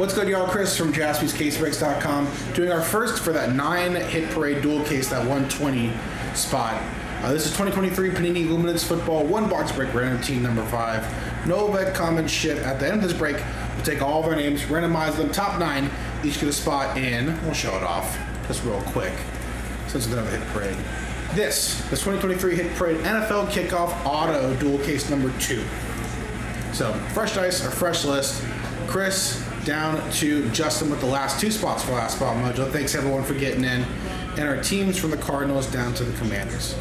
What's good, y'all? Chris from jaspyscasebreaks.com doing our first for that nine hit parade dual case, that 120 spot. Uh, this is 2023 Panini Luminance Football one box break random team number five. No vet common shit. At the end of this break, we'll take all of our names, randomize them, top nine, each get a spot in. We'll show it off just real quick since have a hit parade. This, the 2023 Hit Parade NFL Kickoff Auto Dual Case number two. So, fresh dice, a fresh list. Chris down to Justin with the last two spots for last spot mojo. Thanks everyone for getting in. And our teams from the Cardinals down to the Commanders.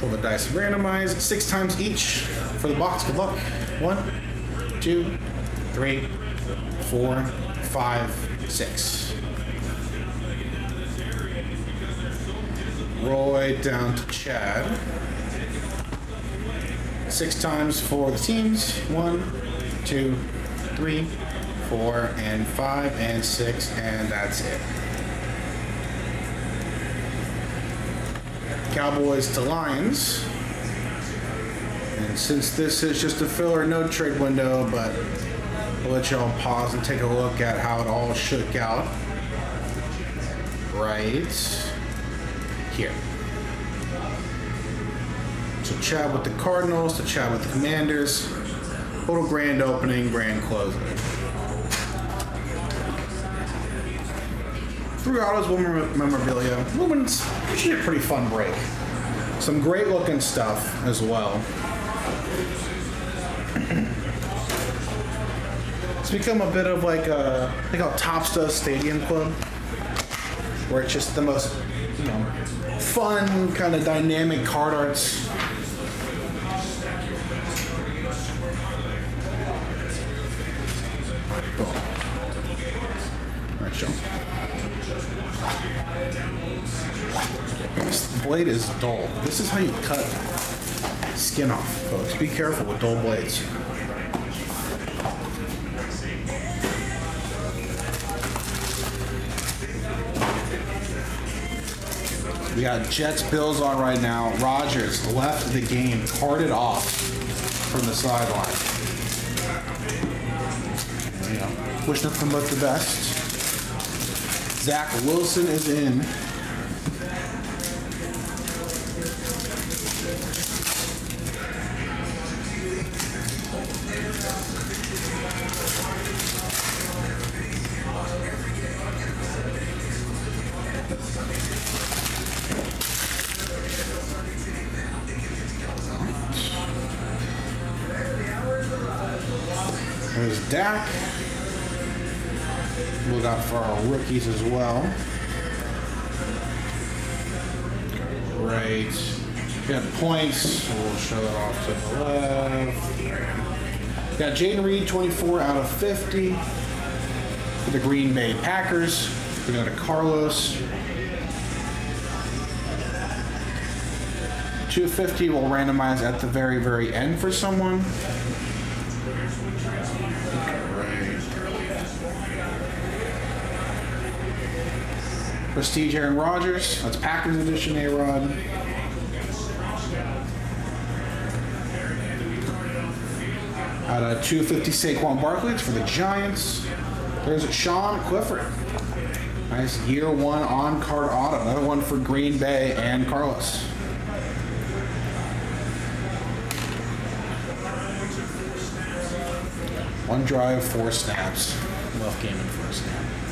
Roll the dice randomized six times each for the box. Good luck. One, two, three, four, five, six. Roy down to Chad. Six times for the teams. One, two, three, four, and five, and six, and that's it. Cowboys to Lions. And since this is just a filler no trade window, but I'll let y'all pause and take a look at how it all shook out. Right here. So chat with the Cardinals, to chat with the Commanders. Total grand opening, grand closing. Three autos, one memorabilia. Lumen's usually a pretty fun break. Some great looking stuff as well. it's become a bit of like a, like how Topps does Stadium Club, where it's just the most, you know, fun kind of dynamic card arts. Boom. All right, Joe. This blade is dull. This is how you cut skin off, folks. Be careful with dull blades. We got Jets Bills on right now. Rodgers left the game, carted off from the sideline. Wish nothing but the best. Zach Wilson is in. There's Dak. For our rookies as well. Great. Got points. We'll show that off to the left. Got Jayden Reed, 24 out of 50 for the Green Bay Packers. We go to Carlos. 250 will randomize at the very, very end for someone. Prestige Aaron Rodgers. That's Packers edition A Rod. At uh, a 250 Saquon Barkley it's for the Giants. There's Sean Clifford. Nice year one on card auto. Another one for Green Bay and Carlos. One drive, four snaps. Left game in first snap.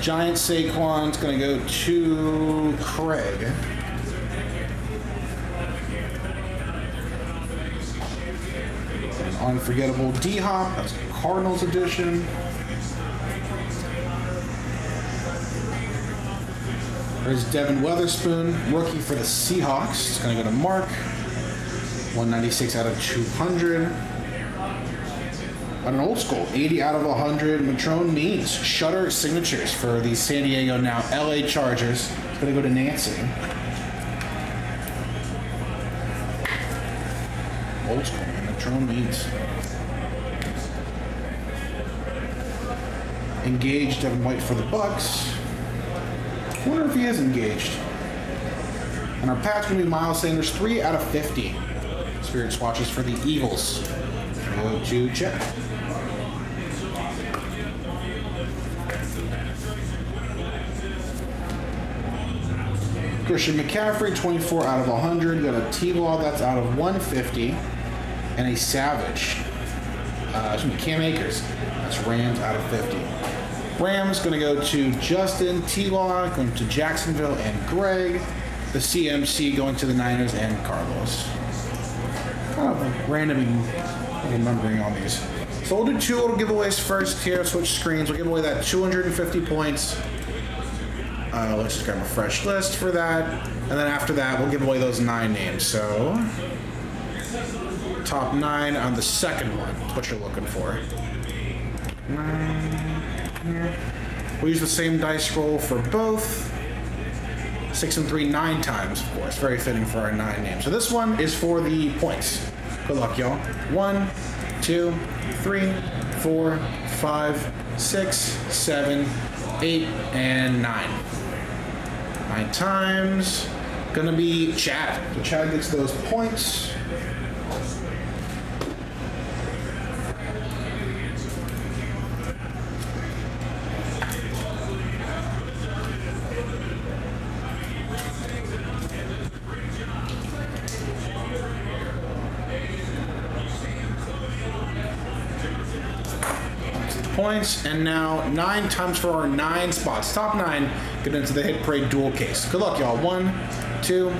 Giant Saquon's going to go to Craig. Unforgettable D Hop. That's Cardinals edition. There's Devon Witherspoon, rookie for the Seahawks. It's going to go to Mark. 196 out of 200. On an old school, 80 out of 100. Natrone Means, shutter signatures for the San Diego, now LA Chargers. It's going to go to Nancy. Old school, Natrone Means. Engaged Devin White for the Bucks. Wonder if he is engaged. And our pat's going to be Miles Sanders, 3 out of 50. Spirit swatches for the Eagles. go to Chad. Christian McCaffrey, 24 out of 100. Got a T-Law that's out of 150. And a Savage. Uh, Cam Akers. That's Rams out of 50. Rams going to go to Justin T-Law, going to Jacksonville and Greg. The CMC going to the Niners and Carlos. Kind of random remembering all these. So we'll do two little giveaways first here. Switch screens. We'll give away that 250 points uh, let's just grab a fresh list for that. And then after that, we'll give away those nine names. So, top nine on the second one what you're looking for. We'll use the same dice roll for both. Six and three, nine times, of course. Very fitting for our nine names. So this one is for the points. Good luck, y'all. One, two, three, four, five, six, seven, eight, and nine. Nine times. Gonna be Chad. So Chad gets those points. Points, and now nine times for our nine spots. Top nine get into the Hit Parade dual case. Good luck, y'all. One, two,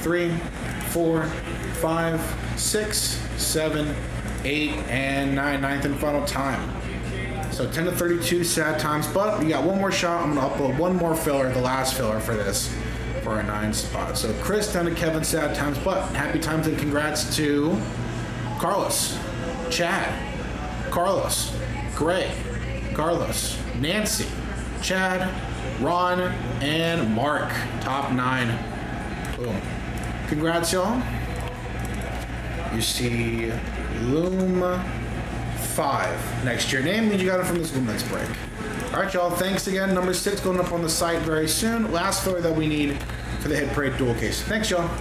three, four, five, six, seven, eight, and nine. Ninth and final time. So 10 to 32 sad times, but we got one more shot. I'm gonna upload one more filler, the last filler for this, for our nine spot. So Chris down to Kevin sad times, but happy times and congrats to Carlos, Chad, Carlos, Greg, Carlos, Nancy, Chad, Ron, and Mark. Top nine. Boom. Congrats, y'all. You see Loom 5 next your name means you got it from the this Luminance break. All right, y'all. Thanks again. Number six going up on the site very soon. Last filler that we need for the Hit Parade dual case. Thanks, y'all.